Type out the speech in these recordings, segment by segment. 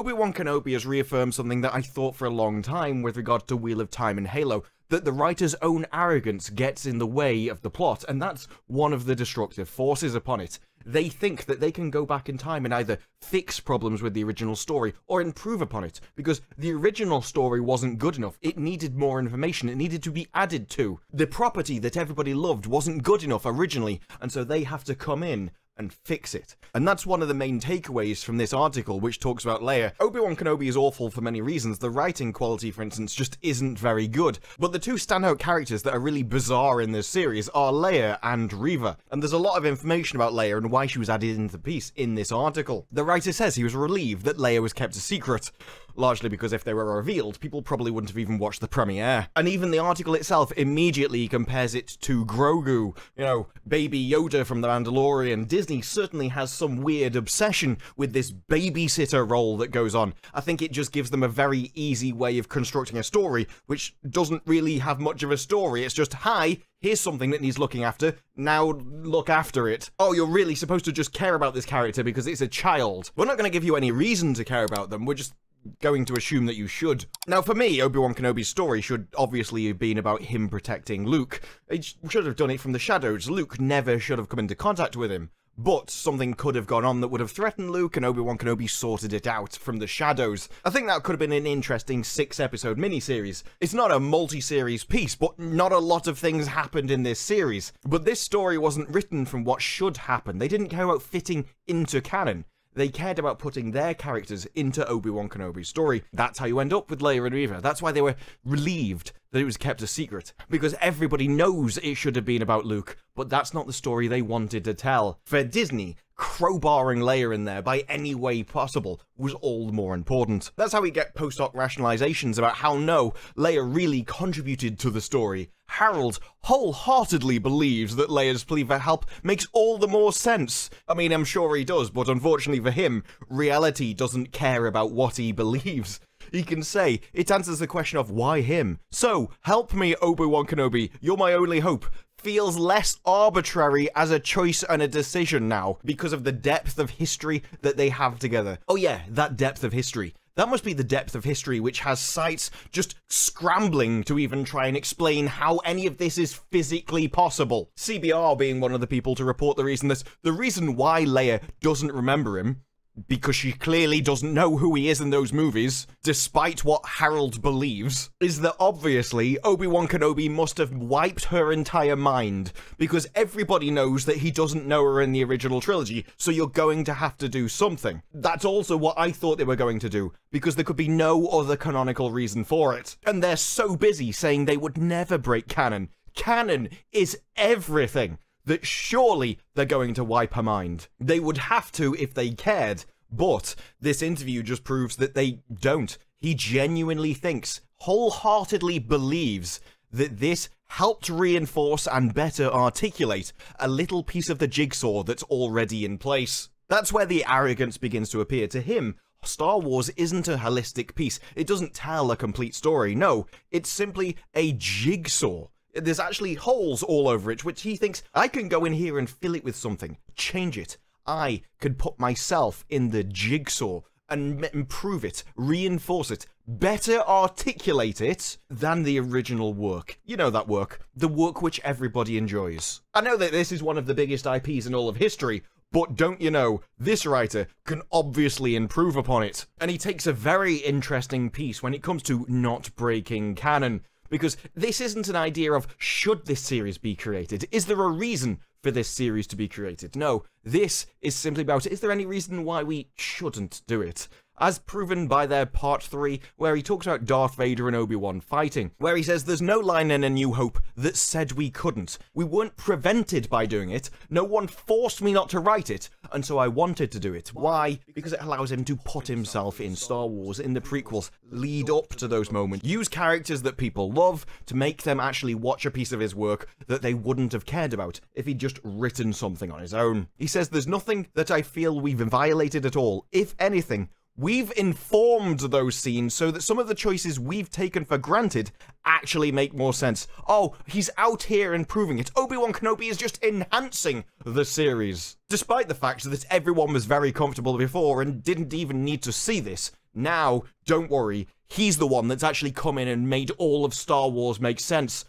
Obi-Wan Kenobi has reaffirmed something that I thought for a long time with regard to Wheel of Time and Halo, that the writer's own arrogance gets in the way of the plot, and that's one of the destructive forces upon it. They think that they can go back in time and either fix problems with the original story or improve upon it, because the original story wasn't good enough. It needed more information, it needed to be added to. The property that everybody loved wasn't good enough originally, and so they have to come in and fix it. And that's one of the main takeaways from this article, which talks about Leia. Obi-Wan Kenobi is awful for many reasons. The writing quality, for instance, just isn't very good. But the two standout characters that are really bizarre in this series are Leia and Reva. And there's a lot of information about Leia and why she was added into the piece in this article. The writer says he was relieved that Leia was kept a secret largely because if they were revealed, people probably wouldn't have even watched the premiere. And even the article itself immediately compares it to Grogu, you know, baby Yoda from The Mandalorian. Disney certainly has some weird obsession with this babysitter role that goes on. I think it just gives them a very easy way of constructing a story, which doesn't really have much of a story. It's just, hi, here's something that needs looking after, now look after it. Oh, you're really supposed to just care about this character because it's a child. We're not going to give you any reason to care about them, we're just going to assume that you should. Now, for me, Obi-Wan Kenobi's story should obviously have been about him protecting Luke. He should have done it from the shadows. Luke never should have come into contact with him. But something could have gone on that would have threatened Luke, and Obi-Wan Kenobi sorted it out from the shadows. I think that could have been an interesting six-episode miniseries. It's not a multi-series piece, but not a lot of things happened in this series. But this story wasn't written from what should happen. They didn't care about fitting into canon they cared about putting their characters into Obi-Wan Kenobi's story. That's how you end up with Leia and Reva. That's why they were relieved that it was kept a secret. Because everybody knows it should have been about Luke, but that's not the story they wanted to tell. For Disney, crowbarring Leia in there by any way possible was all the more important. That's how we get post hoc rationalizations about how no, Leia really contributed to the story. Harold wholeheartedly believes that Leia's plea for help makes all the more sense. I mean, I'm sure he does, but unfortunately for him, reality doesn't care about what he believes he can say. It answers the question of why him. So, help me, Obi-Wan Kenobi. You're my only hope feels less arbitrary as a choice and a decision now because of the depth of history that they have together. Oh yeah, that depth of history. That must be the depth of history which has sites just scrambling to even try and explain how any of this is physically possible. CBR being one of the people to report the reason that the reason why Leia doesn't remember him because she clearly doesn't know who he is in those movies, despite what Harold believes, is that obviously Obi-Wan Kenobi must have wiped her entire mind, because everybody knows that he doesn't know her in the original trilogy, so you're going to have to do something. That's also what I thought they were going to do, because there could be no other canonical reason for it. And they're so busy saying they would never break canon. Canon is everything that surely they're going to wipe her mind. They would have to if they cared, but this interview just proves that they don't. He genuinely thinks, wholeheartedly believes, that this helped reinforce and better articulate a little piece of the jigsaw that's already in place. That's where the arrogance begins to appear to him. Star Wars isn't a holistic piece. It doesn't tell a complete story. No, it's simply a jigsaw there's actually holes all over it, which he thinks I can go in here and fill it with something, change it. I could put myself in the jigsaw and improve it, reinforce it, better articulate it than the original work. You know that work. The work which everybody enjoys. I know that this is one of the biggest IPs in all of history, but don't you know, this writer can obviously improve upon it. And he takes a very interesting piece when it comes to not breaking canon because this isn't an idea of should this series be created? Is there a reason for this series to be created? No, this is simply about is there any reason why we shouldn't do it? As proven by their part 3, where he talks about Darth Vader and Obi-Wan fighting, where he says there's no line in A New Hope that said we couldn't. We weren't prevented by doing it, no one forced me not to write it, and so I wanted to do it. Why? Because it allows him to put himself in Star Wars, in the prequels, lead up to those moments, use characters that people love to make them actually watch a piece of his work that they wouldn't have cared about if he'd just written something on his own. He says there's nothing that I feel we've violated at all. If anything, We've informed those scenes so that some of the choices we've taken for granted actually make more sense. Oh, he's out here improving it. Obi-Wan Kenobi is just enhancing the series. Despite the fact that everyone was very comfortable before and didn't even need to see this, Now, don't worry, he's the one that's actually come in and made all of Star Wars make sense.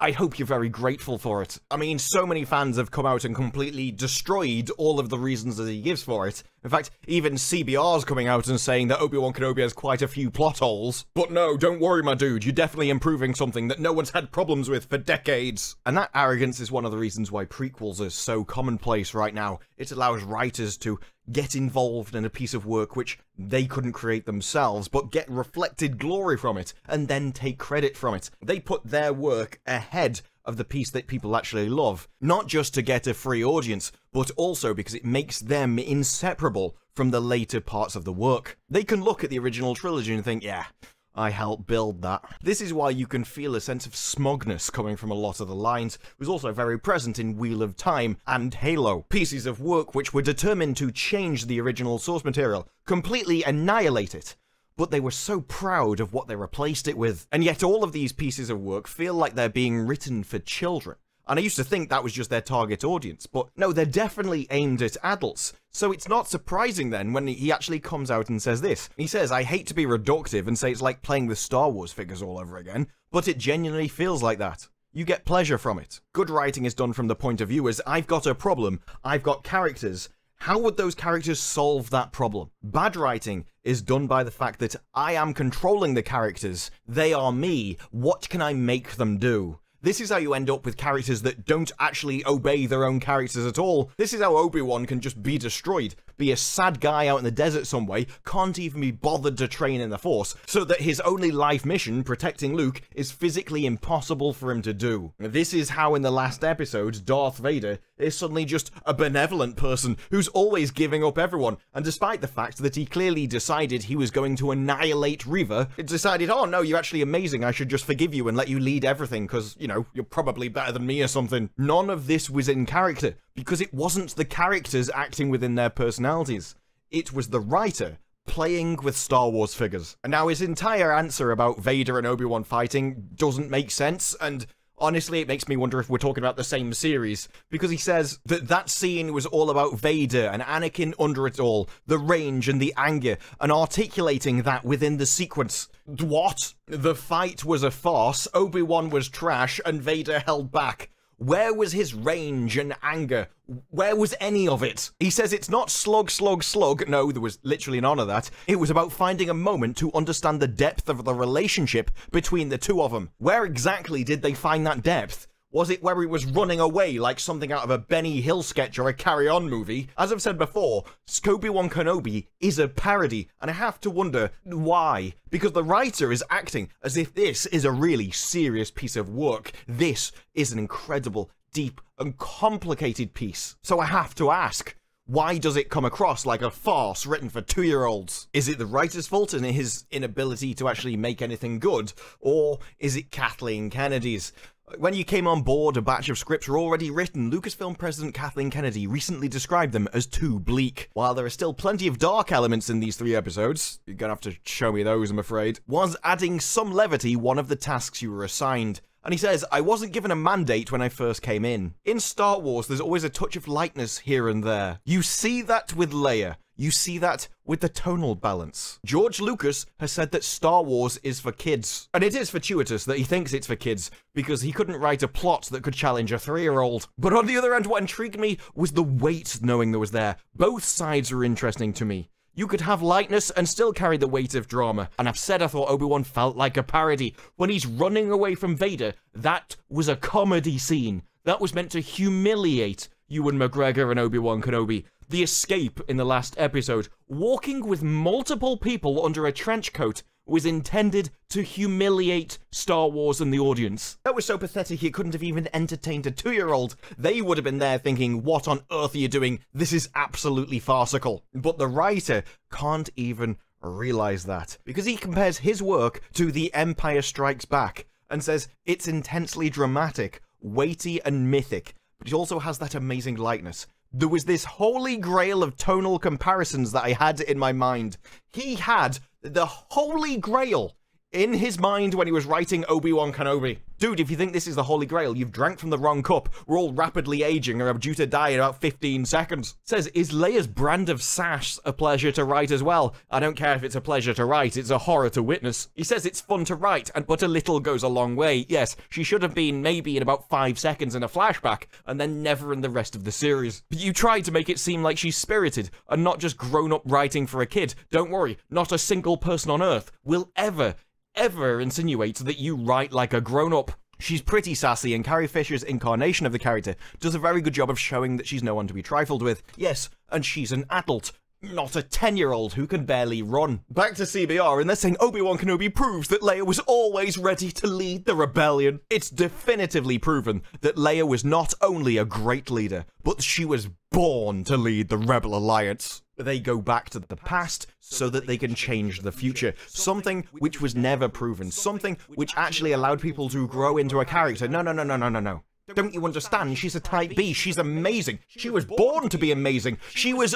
I hope you're very grateful for it. I mean, so many fans have come out and completely destroyed all of the reasons that he gives for it. In fact, even CBR's coming out and saying that Obi-Wan Kenobi has quite a few plot holes. But no, don't worry, my dude, you're definitely improving something that no one's had problems with for decades. And that arrogance is one of the reasons why prequels are so commonplace right now. It allows writers to get involved in a piece of work which they couldn't create themselves, but get reflected glory from it, and then take credit from it. They put their work ahead of the piece that people actually love, not just to get a free audience, but also because it makes them inseparable from the later parts of the work. They can look at the original trilogy and think, yeah, I helped build that. This is why you can feel a sense of smugness coming from a lot of the lines, it was also very present in Wheel of Time and Halo, pieces of work which were determined to change the original source material, completely annihilate it. But they were so proud of what they replaced it with, and yet all of these pieces of work feel like they're being written for children. And I used to think that was just their target audience, but no, they're definitely aimed at adults. So it's not surprising then when he actually comes out and says this. He says, I hate to be reductive and say it's like playing with Star Wars figures all over again, but it genuinely feels like that. You get pleasure from it. Good writing is done from the point of view as I've got a problem, I've got characters, how would those characters solve that problem? Bad writing is done by the fact that I am controlling the characters, they are me, what can I make them do? This is how you end up with characters that don't actually obey their own characters at all. This is how Obi-Wan can just be destroyed, be a sad guy out in the desert some way, can't even be bothered to train in the Force, so that his only life mission, protecting Luke, is physically impossible for him to do. This is how in the last episode, Darth Vader is suddenly just a benevolent person who's always giving up everyone, and despite the fact that he clearly decided he was going to annihilate Reva, it decided, oh no, you're actually amazing, I should just forgive you and let you lead everything, because, you know, you're probably better than me or something. None of this was in character, because it wasn't the characters acting within their personalities. It was the writer playing with Star Wars figures. And now his entire answer about Vader and Obi-Wan fighting doesn't make sense, and Honestly, it makes me wonder if we're talking about the same series, because he says that that scene was all about Vader and Anakin under it all, the range and the anger, and articulating that within the sequence. What? The fight was a farce, Obi-Wan was trash, and Vader held back. Where was his range and anger? Where was any of it? He says it's not slug, slug, slug. No, there was literally none of that. It was about finding a moment to understand the depth of the relationship between the two of them. Where exactly did they find that depth? Was it where he was running away like something out of a Benny Hill sketch or a Carry On movie? As I've said before, Obi-Wan Kenobi is a parody, and I have to wonder why. Because the writer is acting as if this is a really serious piece of work. This is an incredible, deep, and complicated piece. So I have to ask, why does it come across like a farce written for two-year-olds? Is it the writer's fault and his inability to actually make anything good? Or is it Kathleen Kennedy's? When you came on board, a batch of scripts were already written. Lucasfilm President Kathleen Kennedy recently described them as too bleak. While there are still plenty of dark elements in these three episodes, you're gonna have to show me those, I'm afraid, was adding some levity one of the tasks you were assigned. And he says, I wasn't given a mandate when I first came in. In Star Wars, there's always a touch of lightness here and there. You see that with Leia. You see that with the tonal balance. George Lucas has said that Star Wars is for kids. And it is fortuitous that he thinks it's for kids, because he couldn't write a plot that could challenge a three-year-old. But on the other hand, what intrigued me was the weight knowing there was there. Both sides were interesting to me. You could have lightness and still carry the weight of drama. And I've said I thought Obi-Wan felt like a parody. When he's running away from Vader, that was a comedy scene. That was meant to humiliate Ewan McGregor and Obi-Wan Kenobi the escape in the last episode, walking with multiple people under a trench coat was intended to humiliate Star Wars and the audience. That was so pathetic he couldn't have even entertained a two-year-old. They would have been there thinking, what on earth are you doing? This is absolutely farcical. But the writer can't even realize that, because he compares his work to The Empire Strikes Back, and says it's intensely dramatic, weighty and mythic, but it also has that amazing lightness there was this holy grail of tonal comparisons that I had in my mind. He had the holy grail in his mind when he was writing Obi-Wan Kenobi. Dude, if you think this is the Holy Grail, you've drank from the wrong cup. We're all rapidly aging and are due to die in about 15 seconds. Says, is Leia's brand of sass a pleasure to write as well? I don't care if it's a pleasure to write, it's a horror to witness. He says it's fun to write, and but a little goes a long way. Yes, she should have been maybe in about five seconds in a flashback, and then never in the rest of the series. But you tried to make it seem like she's spirited, and not just grown up writing for a kid. Don't worry, not a single person on Earth will ever, ever insinuate that you write like a grown up. She's pretty sassy, and Carrie Fisher's incarnation of the character does a very good job of showing that she's no one to be trifled with. Yes, and she's an adult, not a 10 year old who can barely run. Back to CBR, and they're saying Obi Wan Kenobi proves that Leia was always ready to lead the rebellion. It's definitively proven that Leia was not only a great leader, but she was born to lead the Rebel Alliance. They go back to the past so that they can change the future. Something which was never proven. Something which actually allowed people to grow into a character. No, no, no, no, no, no, no. Don't you understand? She's a type B. She's amazing. She was born to be amazing. She was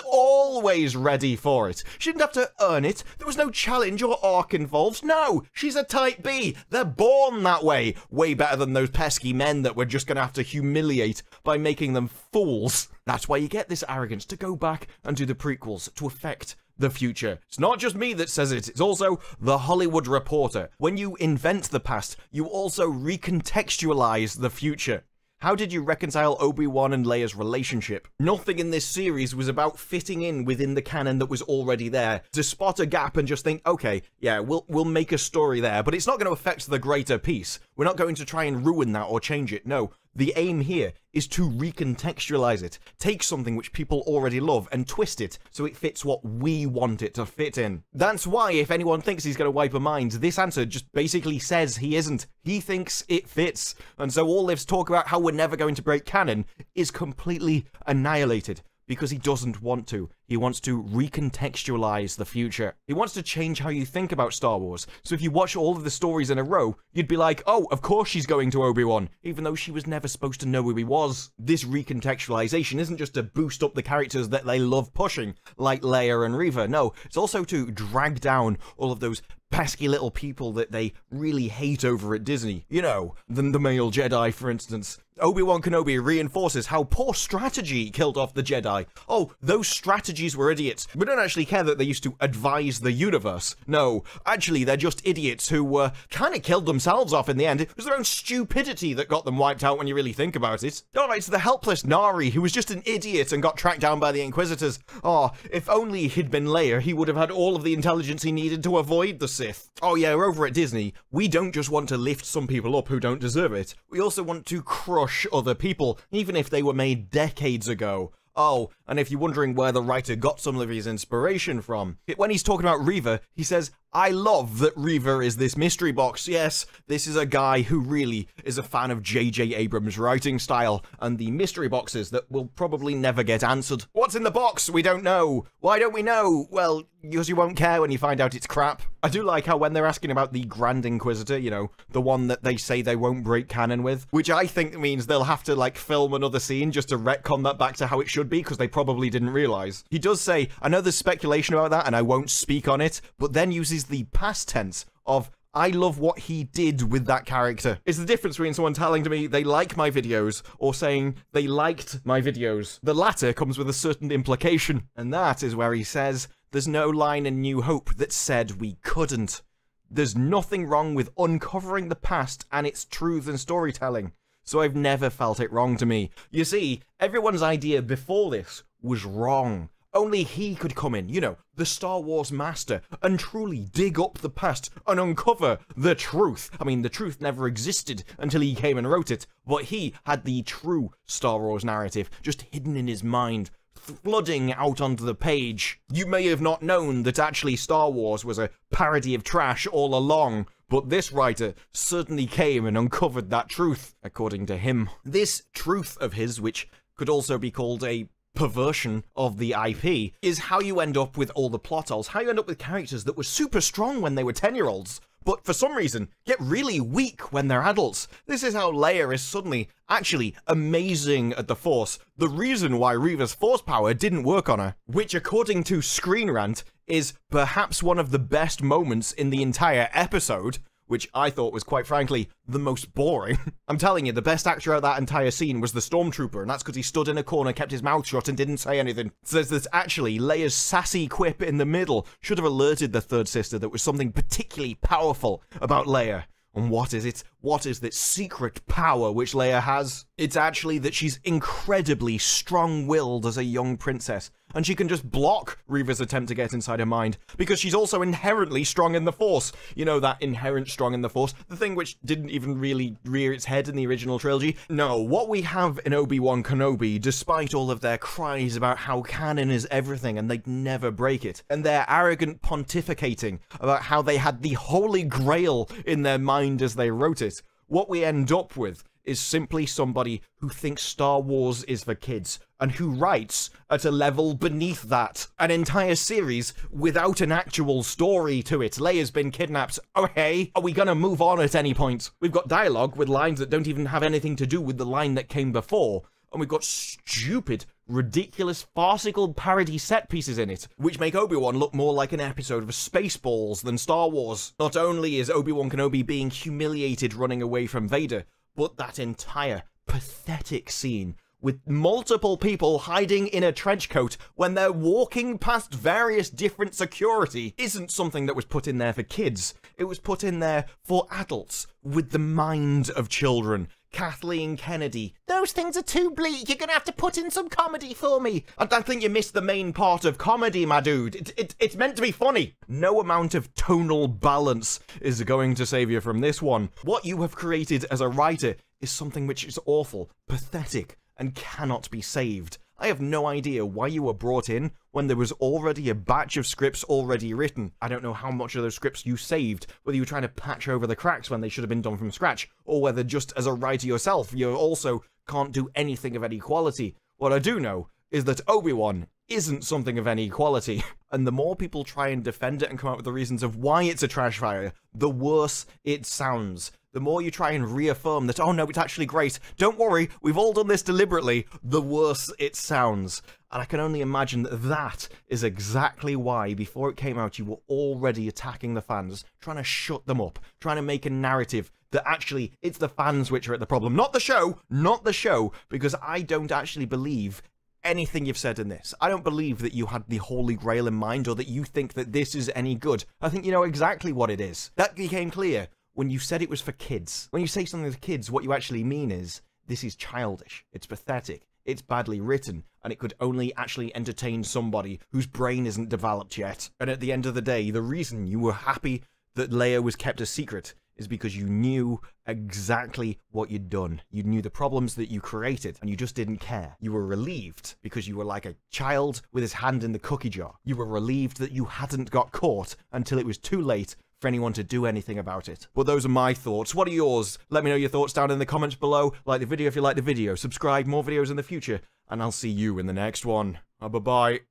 always ready for it. She didn't have to earn it. There was no challenge or arc involved. No, she's a type B. They're born that way. Way better than those pesky men that we're just going to have to humiliate by making them fools. That's why you get this arrogance to go back and do the prequels to affect the future. It's not just me that says it, it's also The Hollywood Reporter. When you invent the past, you also recontextualize the future. How did you reconcile Obi-Wan and Leia's relationship? Nothing in this series was about fitting in within the canon that was already there. To spot a gap and just think, okay, yeah, we'll we'll make a story there, but it's not going to affect the greater piece. We're not going to try and ruin that or change it. No, the aim here is to recontextualize it, take something which people already love and twist it so it fits what we want it to fit in. That's why, if anyone thinks he's going to wipe a mind, this answer just basically says he isn't. He thinks it fits. And so all this talk about how we're never going to break canon is completely annihilated because he doesn't want to. He wants to recontextualize the future. He wants to change how you think about Star Wars. So if you watch all of the stories in a row, you'd be like, oh, of course she's going to Obi-Wan, even though she was never supposed to know who he was. This recontextualization isn't just to boost up the characters that they love pushing, like Leia and Reva. No, it's also to drag down all of those pesky little people that they really hate over at Disney. You know, the, the male Jedi, for instance. Obi-Wan Kenobi reinforces how poor strategy killed off the Jedi. Oh, those strategies were idiots. We don't actually care that they used to advise the universe. No, actually, they're just idiots who uh, kind of killed themselves off in the end. It was their own stupidity that got them wiped out when you really think about it. Alright, it's the helpless Nari, who was just an idiot and got tracked down by the Inquisitors. Oh, if only he'd been Leia, he would have had all of the intelligence he needed to avoid the Sith. Oh yeah, over at Disney, we don't just want to lift some people up who don't deserve it. We also want to crush other people, even if they were made decades ago. Oh, and if you're wondering where the writer got some of his inspiration from, when he's talking about Reva, he says, I love that Reva is this mystery box. Yes, this is a guy who really is a fan of J.J. Abrams' writing style and the mystery boxes that will probably never get answered. What's in the box? We don't know. Why don't we know? Well, because you won't care when you find out it's crap. I do like how when they're asking about the Grand Inquisitor, you know, the one that they say they won't break canon with, which I think means they'll have to like film another scene just to retcon that back to how it should be because they probably didn't realize. He does say, I know there's speculation about that and I won't speak on it, but then uses the past tense of I love what he did with that character. It's the difference between someone telling to me they like my videos or saying they liked my videos. The latter comes with a certain implication, and that is where he says, there's no line in New Hope that said we couldn't. There's nothing wrong with uncovering the past and its truth and storytelling. So I've never felt it wrong to me. You see, everyone's idea before this was wrong. Only he could come in, you know, the Star Wars master, and truly dig up the past and uncover the truth. I mean, the truth never existed until he came and wrote it, but he had the true Star Wars narrative just hidden in his mind, flooding out onto the page. You may have not known that actually Star Wars was a parody of trash all along, but this writer certainly came and uncovered that truth, according to him. This truth of his, which could also be called a perversion of the IP is how you end up with all the plot holes, how you end up with characters that were super strong when they were 10 year olds, but for some reason get really weak when they're adults. This is how Leia is suddenly actually amazing at the Force. The reason why Reva's Force power didn't work on her, which according to Screen Rant is perhaps one of the best moments in the entire episode, which I thought was quite frankly the most boring. I'm telling you, the best actor out that entire scene was the stormtrooper, and that's because he stood in a corner, kept his mouth shut, and didn't say anything. Says that actually Leia's sassy quip in the middle should have alerted the third sister that was something particularly powerful about Leia. And what is it? What is that secret power which Leia has? It's actually that she's incredibly strong willed as a young princess, and she can just block Reva's attempt to get inside her mind because she's also inherently strong in the Force. You know, that inherent strong in the Force, the thing which didn't even really rear its head in the original trilogy. No, what we have in Obi Wan Kenobi, despite all of their cries about how canon is everything and they'd never break it, and their arrogant pontificating about how they had the Holy Grail in their mind as they wrote it, what we end up with is simply somebody who thinks Star Wars is for kids and who writes at a level beneath that. An entire series without an actual story to it. Leia's been kidnapped. Oh, hey, are we gonna move on at any point? We've got dialogue with lines that don't even have anything to do with the line that came before. And we've got stupid, ridiculous, farcical parody set pieces in it, which make Obi-Wan look more like an episode of Spaceballs than Star Wars. Not only is Obi-Wan Kenobi being humiliated running away from Vader, but that entire pathetic scene with multiple people hiding in a trench coat when they're walking past various different security isn't something that was put in there for kids. It was put in there for adults with the mind of children. Kathleen Kennedy. Those things are too bleak. You're gonna have to put in some comedy for me. I, I think you missed the main part of comedy, my dude. It, it, it's meant to be funny. No amount of tonal balance is going to save you from this one. What you have created as a writer is something which is awful, pathetic, and cannot be saved. I have no idea why you were brought in when there was already a batch of scripts already written. I don't know how much of those scripts you saved, whether you were trying to patch over the cracks when they should have been done from scratch, or whether just as a writer yourself, you also can't do anything of any quality. What I do know is that Obi-Wan isn't something of any quality. And the more people try and defend it and come up with the reasons of why it's a trash fire, the worse it sounds the more you try and reaffirm that, oh no, it's actually great, don't worry, we've all done this deliberately, the worse it sounds. And I can only imagine that that is exactly why, before it came out, you were already attacking the fans, trying to shut them up, trying to make a narrative that actually it's the fans which are at the problem, not the show, not the show, because I don't actually believe anything you've said in this. I don't believe that you had the Holy Grail in mind or that you think that this is any good. I think you know exactly what it is. That became clear when you said it was for kids. When you say something to kids, what you actually mean is this is childish, it's pathetic, it's badly written, and it could only actually entertain somebody whose brain isn't developed yet. And at the end of the day, the reason you were happy that Leia was kept a secret is because you knew exactly what you'd done. You knew the problems that you created, and you just didn't care. You were relieved because you were like a child with his hand in the cookie jar. You were relieved that you hadn't got caught until it was too late for anyone to do anything about it. But those are my thoughts. What are yours? Let me know your thoughts down in the comments below. Like the video if you like the video. Subscribe, more videos in the future. And I'll see you in the next one. Uh, bye-bye.